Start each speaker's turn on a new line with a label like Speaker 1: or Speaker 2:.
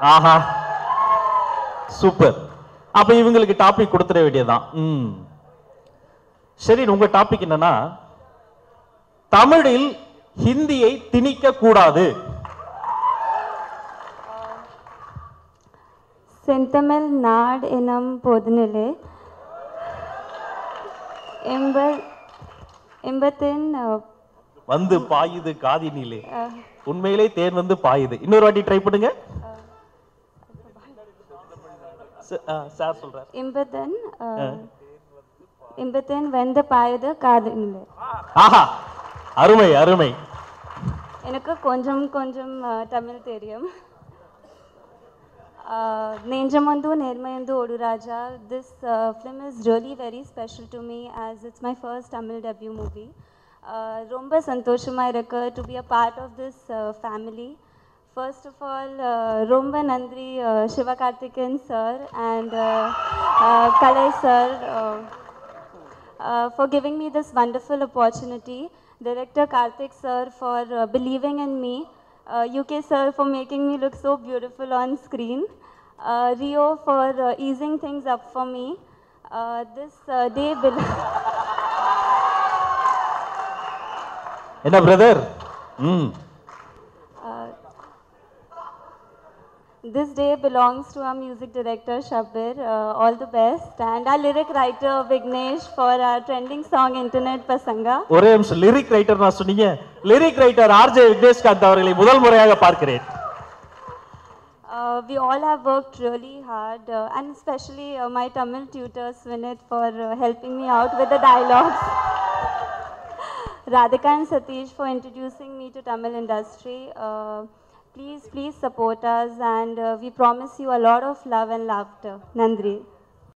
Speaker 1: ஆஹா. Super. அப்ப இவங்களுக்கு topic கொடுத்துட வேண்டியதுதான். ம். சரி உங்க டாபிக் என்னன்னா தமிழில் ஹிந்தியை திணிக்க கூடாது.
Speaker 2: செந்தமிழ் நாடு எனும் பொதுநிலை எண்பத்தின்
Speaker 1: வந்து பாயுது காதினிலே. உண்மையிலே தேன் வந்து பாயுது. இன்னொரு வாட்டி ட்ரை பண்ணுங்க. சார் சொல்றார்
Speaker 2: எண்பத்தன் எண்பத்தின் வெந்த பாயுது காதுநிலை
Speaker 1: ஆஹா அருமை அருமை
Speaker 2: எனக்கு கொஞ்சம் கொஞ்சம் தமிழ் தெரியும் Uh, Nenjamandu Nirmayandu Oduraja. This uh, film is really very special to me as it's my first Tamil debut movie. Uh, ரொம்ப சந்தோஷமா இருக்கு to be a part of this uh, family. First of all, uh, ரொம்ப நன்றி uh, Sivakarthikeyan sir and uh, uh, Kalai sir uh, uh, for giving me this wonderful opportunity, director Karthik sir for uh, believing in me, UK sir for making me look so beautiful on screen, Rio for easing things up for me. this day belongs.
Speaker 1: Enna brother? Mm.
Speaker 2: this day belongs to our music director Shabir. Uh, all the best. And our lyric writer Vignesh for our trending song Internet Pasanga.
Speaker 1: ஒரே நிமிஷம் lyric writer நான் சொன்னீங்க lyric writer RJ Vigneshkanth அவர்களை முதல் முறையாக பார்க்கிறேன்
Speaker 2: Uh, we all have worked really hard, uh, and especially uh, my Tamil tutor Svinit for uh, helping me out with the dialogues. Radhika and Satish for introducing me to Tamil industry. Uh, please, please support us, and uh, we promise you a lot of love and laughter. Nandri.